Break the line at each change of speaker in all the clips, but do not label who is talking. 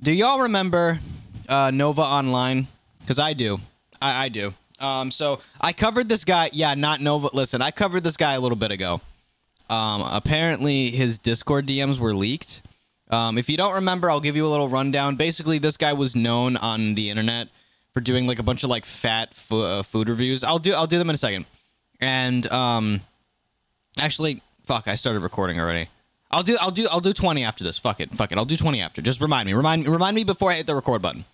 Do y'all remember uh, Nova Online? Because I do. I, I do. Um, so I covered this guy. Yeah, not Nova. Listen, I covered this guy a little bit ago. Um, apparently, his Discord DMs were leaked. Um, if you don't remember, I'll give you a little rundown. Basically, this guy was known on the internet for doing like a bunch of like fat uh, food reviews. I'll do I'll do them in a second. And um, actually, fuck, I started recording already. I'll do I'll do I'll do 20 after this. Fuck it. Fuck it. I'll do 20 after. Just remind me. Remind remind me before I hit the record button.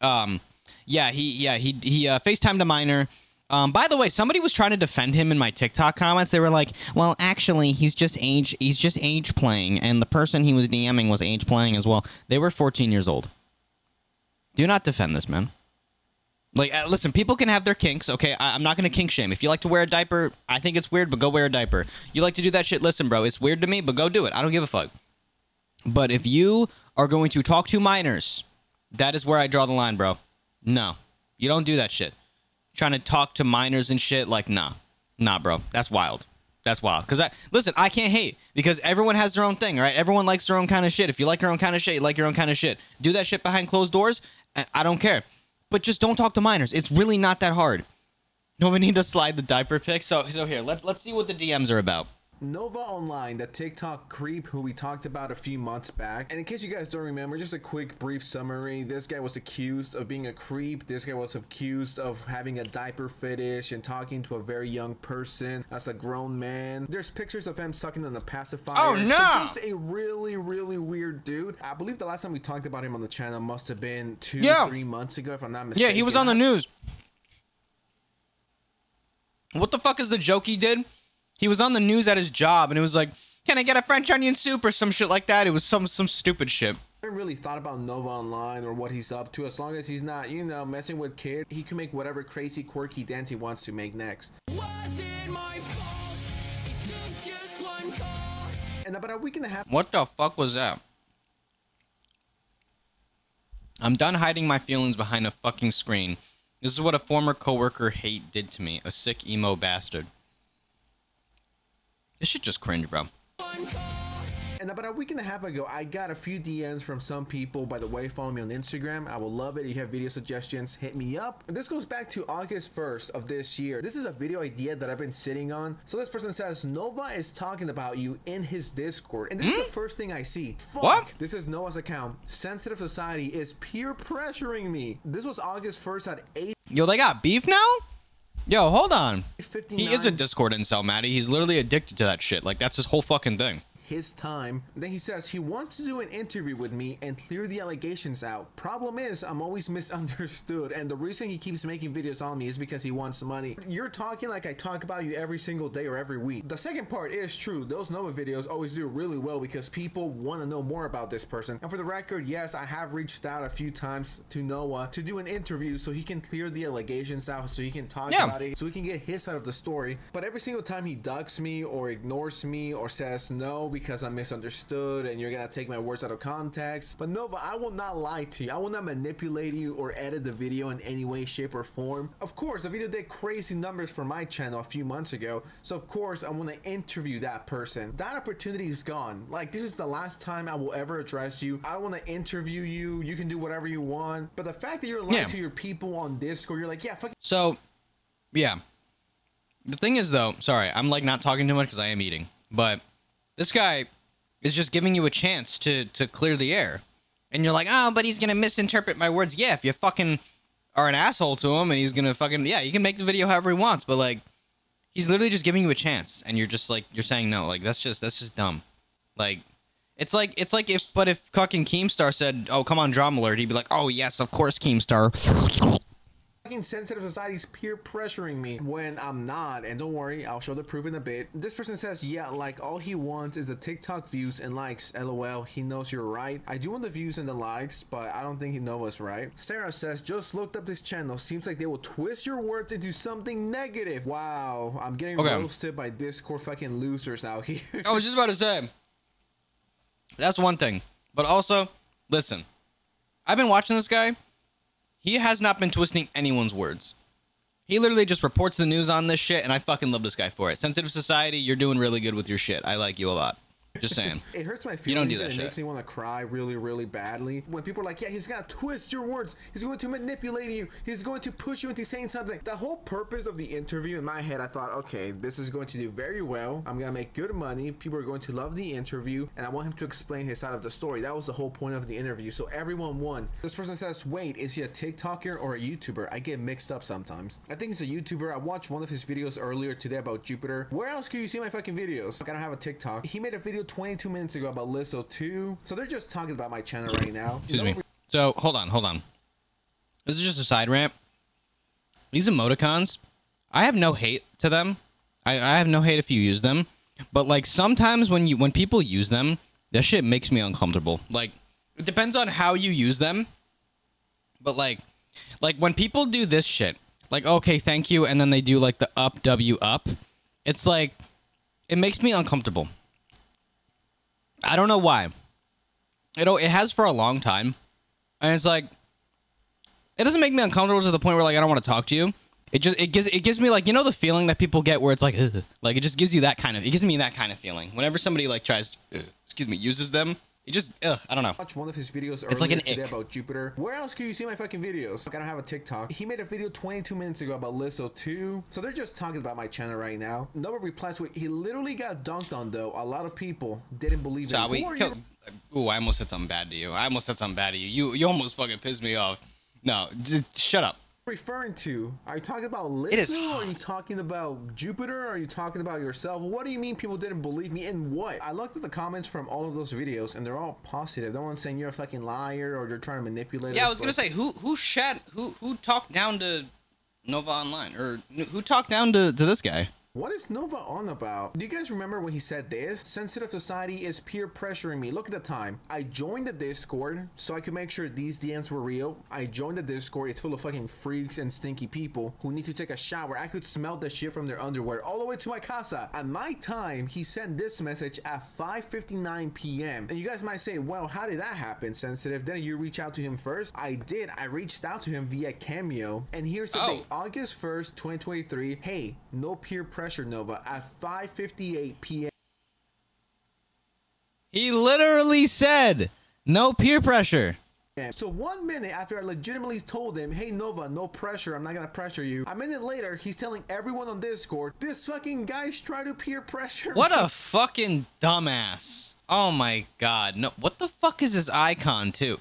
Um yeah, he yeah, he he uh FaceTimed a minor. Um by the way, somebody was trying to defend him in my TikTok comments. They were like, "Well, actually, he's just age he's just age playing and the person he was DMing was age playing as well." They were 14 years old. Do not defend this, man. Like, uh, listen, people can have their kinks. Okay, I- I'm not gonna kink shame. If you like to wear a diaper, I think it's weird, but go wear a diaper. You like to do that shit? Listen, bro, it's weird to me, but go do it. I don't give a fuck. But if you are going to talk to minors, that is where I draw the line, bro. No, you don't do that shit. Trying to talk to minors and shit, like, nah, nah, bro. That's wild. That's wild. Cause I listen, I can't hate because everyone has their own thing, right? Everyone likes their own kind of shit. If you like your own kind of shit, you like your own kind of shit. Do that shit behind closed doors. I- I don't care but just don't talk to minors. It's really not that hard. No, we need to slide the diaper pic. So, so here, let's let's see what the DMs are about.
Nova Online, the TikTok creep who we talked about a few months back. And in case you guys don't remember, just a quick brief summary. This guy was accused of being a creep. This guy was accused of having a diaper fetish and talking to a very young person as a grown man. There's pictures of him sucking on a pacifier.
Oh,
So
no!
just a really, really weird dude. I believe the last time we talked about him on the channel must have been two,
Yeah.
three months ago, if I'm not mistaken.
Yeah, he was on the news. What the fuck is the joke he did? He was on the news at his job, and it was like, "Can I get a French onion soup or some shit like that?" It was some some stupid shit.
I haven't really thought about Nova Online or what he's up to. As long as he's not, you know, messing with kids, he can make whatever crazy, quirky dance he wants to make next.
Was it my fault? It took just one call.
And about a uh, week and a half
What the fuck was that? I'm done hiding my feelings behind a fucking screen. This is what a former coworker hate did to me. A sick emo bastard. This shit just cringe, bro.
And about a week and a half ago, I got a few DMs from some people. By the way, follow me on Instagram. I will love it. If you have video suggestions, hit me up. And this goes back to August 1st of this year. This is a video idea that I've been sitting on. So this person says Nova is talking about you in his Discord, and this is the hmm? first thing I see. Fuck.
What?
This is Noah's account. Sensitive Society is peer pressuring me. This was August 1st at 8.
Yo, they got beef now? Yo, hold on.
59.
He is a Discord incel, Matty. He's literally addicted to that shit. Like, that's his whole fucking thing.
His time. Then he says he wants to do an interview with me and clear the allegations out. Problem is, I'm always misunderstood, and the reason he keeps making videos on me is because he wants money. You're talking like I talk about you every single day or every week. The second part is true. Those Nova videos always do really well because people want to know more about this person. And for the record, yes, I have reached out a few times to Noah to do an interview so he can clear the allegations out, so he can talk
Yeah.
about it, so we can get his side of the story. But every single time he ducks me or ignores me or says no because I'm misunderstood and you're gonna take my words out of context. But Nova, I will not lie to you. I will not manipulate you or edit the video in any way, shape, or form. Of course, the video did crazy numbers for my channel a few months ago. So of course, I want to interview that person. That opportunity is gone. Like this is the last time I will ever address you. I don't want to interview you. You can do whatever you want. But the fact that you're lying
Yeah.
to your people on Discord, you're like, yeah, fuck
So, yeah. The thing is, though, sorry, I'm like not talking too much because I am eating. But this guy is just giving you a chance to to clear the air, and you're like, oh, but he's gonna misinterpret my words. Yeah, if you fucking are an asshole to him, and he's gonna fucking yeah, you can make the video however he wants, but like, he's literally just giving you a chance, and you're just like you're saying no. Like that's just that's just dumb. Like. It's like it's like if but if fucking Keemstar said, "Oh, come on, drama alert," he'd be like, "Oh yes, of course, Keemstar."
Fucking sensitive society's peer pressuring me when I'm not. And don't worry, I'll show the proof in a bit. This person says, yeah, like all he wants is the TikTok views and likes. LOL, he knows you're right. I do want the views and the likes, but I don't think he knows us right. Sarah says, just looked up this channel. Seems like they will twist your words into something negative. Wow, I'm getting
Okay.
roasted by Discord fucking losers out here.
I was just about to say. That's one thing. But also, listen. I've been watching this guy. He has not been twisting anyone's words. He literally just reports the news on this shit, and I fucking love this guy for it. Sensitive Society, you're doing really good with your shit. I like you a lot. Just saying.
It hurts my feelings.
You don't do that
and it
shit.
makes me want to cry really, really badly. When people are like, yeah, he's gonna twist your words, he's going to manipulate you, he's going to push you into saying something. The whole purpose of the interview in my head, I thought, okay, this is going to do very well. I'm gonna make good money. People are going to love the interview, and I want him to explain his side of the story. That was the whole point of the interview. So everyone won. This person says, wait, is he a TikToker or a YouTuber? I get mixed up sometimes. I think he's a YouTuber. I watched one of his videos earlier today about Jupiter. Where else can you see my fucking videos? I don't have a TikTok. He made a video 22 minutes ago about Lizzo 2. So they're just talking about my channel right now.
Excuse me. So hold on, hold on. This is just a side rant. These emoticons, I have no hate to them. I, I have no hate if you use them, but like sometimes when you when people use them, that shit makes me uncomfortable. Like it depends on how you use them, but like like when people do this shit, like okay, thank you, and then they do like the up W up, it's like it makes me uncomfortable. I don't know why. It it has for a long time, and it's like it doesn't make me uncomfortable to the point where like I don't want to talk to you. It just it gives it gives me like you know the feeling that people get where it's like Ugh. like it just gives you that kind of it gives me that kind of feeling whenever somebody like tries uh, excuse me uses them it just ugh I don't know.
Watch one of his videos earlier
It's like an
today
ick.
about Jupiter. Where else can you see my fucking videos? Like, I don't have a TikTok. He made a video 22 minutes ago about Lizzo 2. So they're just talking about my channel right now. Nobody replies to it. He literally got dunked on though. A lot of people didn't believe
Shall
it.
we? Kill-
you?
Uh, ooh, I almost said something bad to you. I almost said something bad to you. You you almost fucking pissed me off. No, just shut up.
Referring to? Are you talking about
is
Are you talking about Jupiter? Are you talking about yourself? What do you mean people didn't believe me? And what? I looked at the comments from all of those videos, and they're all positive. No one's saying you're a fucking liar or you're trying to manipulate.
Yeah, I
us.
was gonna
Like,
say who who shat who who talked down to Nova Online or who talked down to to this guy.
What is Nova on about? Do you guys remember when he said this? Sensitive society is peer pressuring me. Look at the time. I joined the Discord so I could make sure these DMs were real. I joined the Discord. It's full of fucking freaks and stinky people who need to take a shower. I could smell the shit from their underwear all the way to my casa. At my time, he sent this message at 5:59 p.m. And you guys might say, "Well, how did that happen, Sensitive? Didn't you reach out to him first? I did. I reached out to him via Cameo. And here's the
Oh.
thing. August 1st, 2023. Hey, no peer pressure, Nova. At 5:58 p.m.
He literally said no peer pressure.
So one minute after I legitimately told him, "Hey Nova, no pressure. I'm not gonna pressure you." A minute later, he's telling everyone on Discord, "This fucking guy's trying to peer pressure."
What
me."
a fucking dumbass. Oh my god. No, what the fuck is this icon too?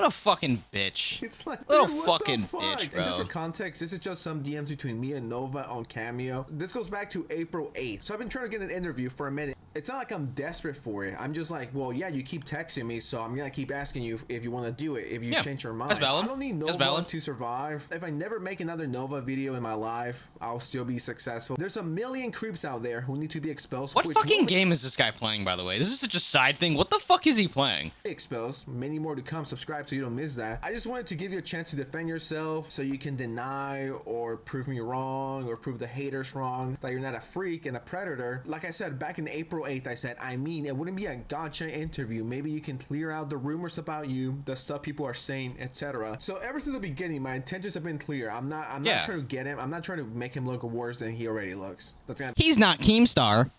What a fucking bitch.
It's like
Little
dude, what the
fucking
fuck?
bitch,
And just
bro.
for context, this is just some DMs between me and Nova on Cameo. This goes back to April 8th. So I've been trying to get an interview for a minute. It's not like I'm desperate for it. I'm just like, well, yeah, you keep texting me, so I'm gonna keep asking you if, if you want to do it. If you
Yeah,
change your mind,
that's valid.
I don't need Nova to survive. If I never make another Nova video in my life, I'll still be successful. There's a million creeps out there who need to be expelled.
What fucking game is this guy playing by the way? This is such a side thing. What the fuck is he playing?
expels many more to come subscribe so you don't miss that i just wanted to give you a chance to defend yourself so you can deny or prove me wrong or prove the haters wrong that you're not a freak and a predator like i said back in april 8th i said i mean it wouldn't be a gotcha interview. Maybe you can clear out the rumors about you the stuff people are saying etc so ever since the beginning my intentions have been clear. I'm not i'm
Yeah.
not trying to get him. I'm not trying to make him look worse than he already looks. That's gonna
He's not Keemstar.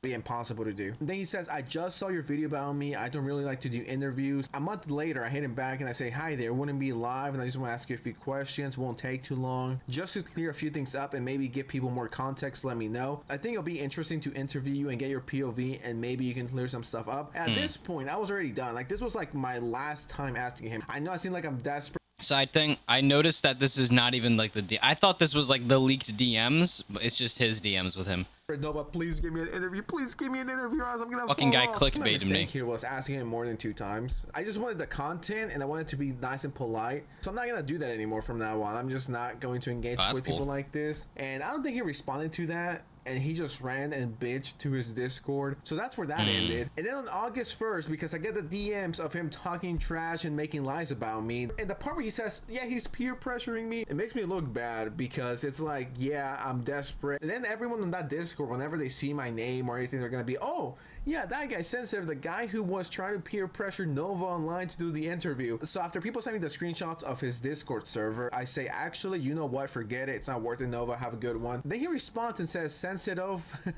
Be impossible to do. Then he says, I just saw your video about me. I don't really like to do interviews. A month later, I hit him back and I say, Hi there, wouldn't be live. And I just want to ask you a few questions. Won't take too long. Just to clear a few things up and maybe give people more context, let me know. I think it'll be interesting to interview you and get your POV and maybe you can clear some stuff up. At hmm. this point, I was already done. Like, this was like my last time asking him. I know I seem like I'm desperate.
Side thing, I noticed that this is not even like the. D- I thought this was like the leaked DMs, but it's just his DMs with him.
No, but please give me an interview. Please give me an interview, or else I'm gonna
Fucking guy
off.
clickbaited
My
me.
here was asking him more than two times. I just wanted the content, and I wanted to be nice and polite. So I'm not gonna do that anymore from now on. I'm just not going to engage
Oh, that's
with people like this. And I don't think he responded to that. And he just ran and bitched to his Discord. So that's where that hmm. ended. And then on August 1st, because I get the DMs of him talking trash and making lies about me. And the part where he says, Yeah, he's peer pressuring me, it makes me look bad because it's like, Yeah, I'm desperate. And then everyone on that Discord, whenever they see my name or anything, they're gonna be, Oh, Yeah, that guy sensitive, the guy who was trying to peer pressure Nova online to do the interview. So after people sending the screenshots of his Discord server, I say, actually, you know what? Forget it. It's not worth it, Nova. Have a good one. Then he responds and says, sensitive.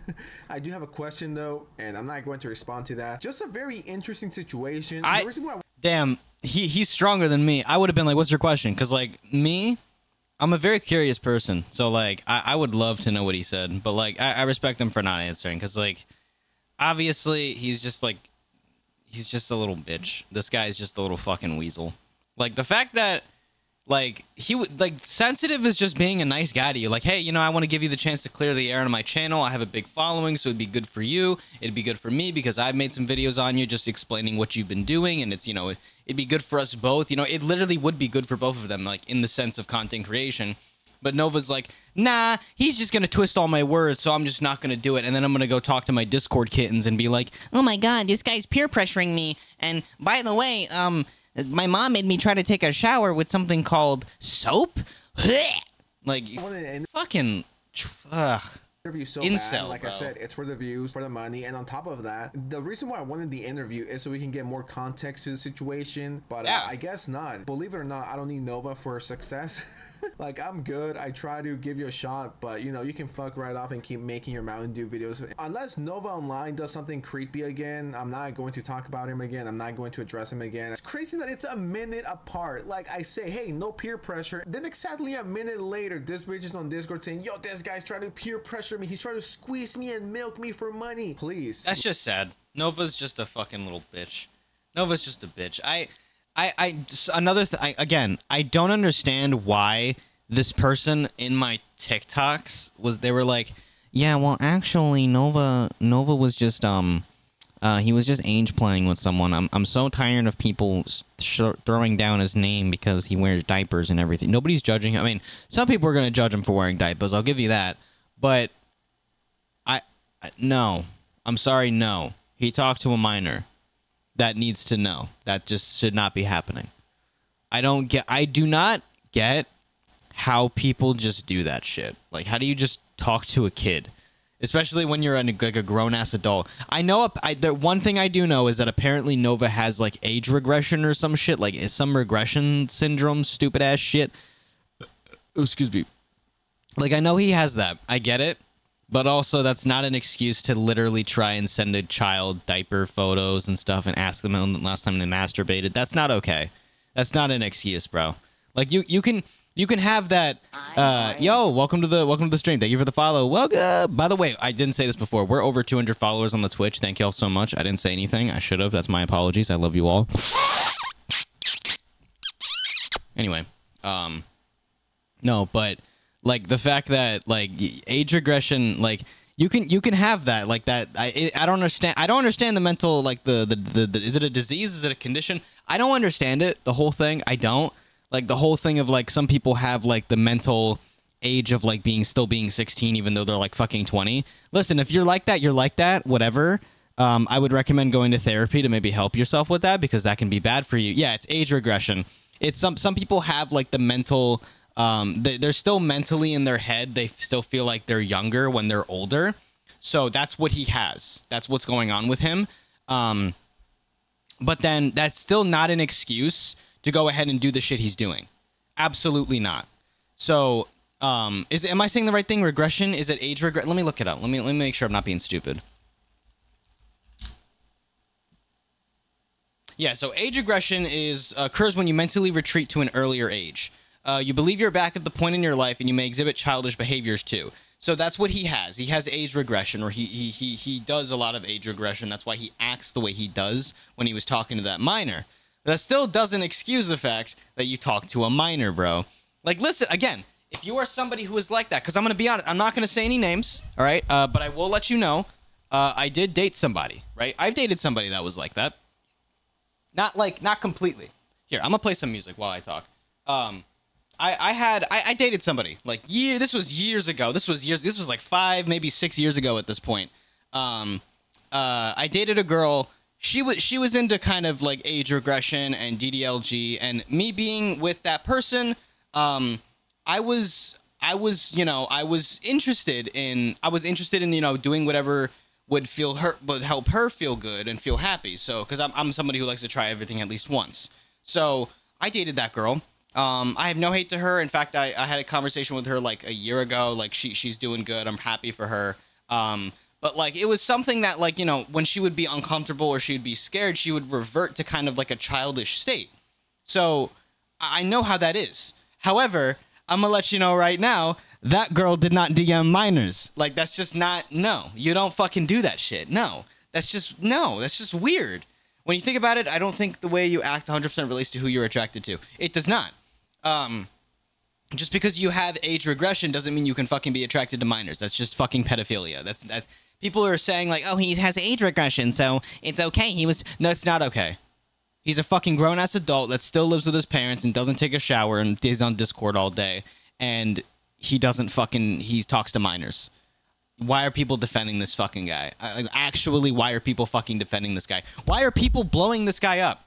I do have a question though, and I'm not going to respond to that. Just a very interesting situation.
I-
why
Damn, he he's stronger than me. I would have been like, "What's your question?" Because like me, I'm a very curious person. So like, I, I would love to know what he said, but like, I, I respect him for not answering. Because like, obviously, he's just like, he's just a little bitch. This guy's just a little fucking weasel. Like the fact that like he would like sensitive is just being a nice guy to you. Like hey you know i want to give you the chance to clear the air on my channel. I have a big following so it'd be good for you. It'd be good for me because i've made some videos on you just explaining what you've been doing and it's you know it'd be good for us both. You know it literally would be good for both of them like in the sense of content creation. But nova's like nah he's just gonna twist all my words so i'm just not gonna do it. And then i'm gonna go talk to my discord kittens and be like oh my god this guy's peer pressuring me. And by the way um my mom made me try to take a shower with something called soap. Like
I wanted to end
fucking. Ugh.
interview so
Incel,
bad. Like I said, it's for the views, for the money, and on top of that, the reason why I wanted the interview is so we can get more context to the situation. But
Yeah.
uh, I guess not. Believe it or not, I don't need Nova for success. like I'm good. I try to give you a shot, but you know you can fuck right off and keep making your Mountain Dew videos. Unless Nova Online does something creepy again, I'm not going to talk about him again. I'm not going to address him again. It's crazy that it's a minute apart. Like I say, hey, no peer pressure. Then exactly a minute later, this bitch is on Discord saying, yo, this guy's trying to peer pressure me. He's trying to squeeze me and milk me for money. Please.
That's just sad. Nova's just a fucking little bitch. Nova's just a bitch. I, I, I. Another th- I, again, I don't understand why this person in my TikToks was. They were like, yeah, well, actually, Nova, Nova was just um. Uh, he was just age playing with someone. I'm, I'm so tired of people throwing down his name because he wears diapers and everything. Nobody's judging him. I mean, some people are gonna judge him for wearing diapers. I'll give you that. But I no. I'm sorry, no. He talked to a minor. That needs to know. That just should not be happening. I don't get I do not get how people just do that shit. Like how do you just talk to a kid? Especially when you're an, like a grown ass adult. I know I, the one thing I do know is that apparently Nova has like age regression or some shit, like some regression syndrome, stupid ass shit. Oh, excuse me. Like I know he has that. I get it. But also that's not an excuse to literally try and send a child diaper photos and stuff and ask them when the last time they masturbated. That's not okay. That's not an excuse, bro. Like you you can you can have that uh yo, welcome to the welcome to the stream. Thank you for the follow. Welcome. By the way, I didn't say this before. We're over 200 followers on the Twitch. Thank you all so much. I didn't say anything. I should have. That's my apologies. I love you all. Anyway, um no, but like the fact that like age regression, like you can you can have that like that. I I don't understand. I don't understand the mental like the the, the the is it a disease? Is it a condition? I don't understand it. The whole thing. I don't like the whole thing of like some people have like the mental age of like being still being 16 even though they're like fucking 20 listen if you're like that you're like that whatever um, i would recommend going to therapy to maybe help yourself with that because that can be bad for you yeah it's age regression it's some some people have like the mental um they, they're still mentally in their head. They still feel like they're younger when they're older. So that's what he has. That's what's going on with him. Um but then that's still not an excuse to go ahead and do the shit he's doing. Absolutely not. So um is am i saying the right thing? Regression? Is it age regret let me look it up. Let me let me make sure i'm not being stupid. Yeah, so age regression is occurs when you mentally retreat to an earlier age. Uh, you believe you're back at the point in your life, and you may exhibit childish behaviors too. So that's what he has. He has age regression, or he he he he does a lot of age regression. That's why he acts the way he does when he was talking to that minor. That still doesn't excuse the fact that you talk to a minor, bro. Like, listen again. If you are somebody who is like that, because I'm gonna be honest, I'm not gonna say any names, all right? Uh, but I will let you know. Uh, I did date somebody, right? I've dated somebody that was like that. Not like not completely. Here, I'm gonna play some music while I talk. Um, I I had I, I dated somebody like year. This was years ago. This was years. This was like five, maybe six years ago at this point. Um, uh, I dated a girl. She was she was into kind of like age regression and DDLG, and me being with that person, um, I was I was you know I was interested in I was interested in you know doing whatever would feel her would help her feel good and feel happy. So because I'm I'm somebody who likes to try everything at least once. So I dated that girl. Um, I have no hate to her. In fact, I, I had a conversation with her like a year ago. Like she she's doing good. I'm happy for her. Um, but like it was something that like you know when she would be uncomfortable or she would be scared, she would revert to kind of like a childish state. So I know how that is. However, I'm gonna let you know right now that girl did not DM minors. Like that's just not no. You don't fucking do that shit. No, that's just no. That's just weird. When you think about it, I don't think the way you act 100% relates to who you're attracted to. It does not. Um, just because you have age regression doesn't mean you can fucking be attracted to minors. That's just fucking pedophilia. That's that's people are saying like, oh, he has age regression, so it's okay. He was no, it's not okay. He's a fucking grown ass adult that still lives with his parents and doesn't take a shower and is on Discord all day, and he doesn't fucking he talks to minors. Why are people defending this fucking guy? Actually, why are people fucking defending this guy? Why are people blowing this guy up?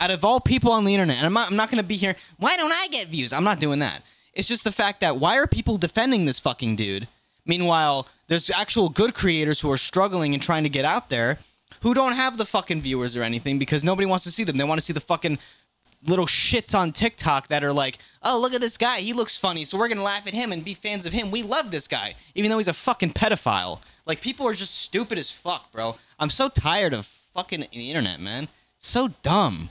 Out of all people on the internet, and I'm not, I'm not going to be here, why don't I get views? I'm not doing that. It's just the fact that why are people defending this fucking dude? Meanwhile, there's actual good creators who are struggling and trying to get out there who don't have the fucking viewers or anything because nobody wants to see them. They want to see the fucking little shits on TikTok that are like, oh, look at this guy. He looks funny. So we're going to laugh at him and be fans of him. We love this guy, even though he's a fucking pedophile. Like, people are just stupid as fuck, bro. I'm so tired of fucking the internet, man. It's so dumb.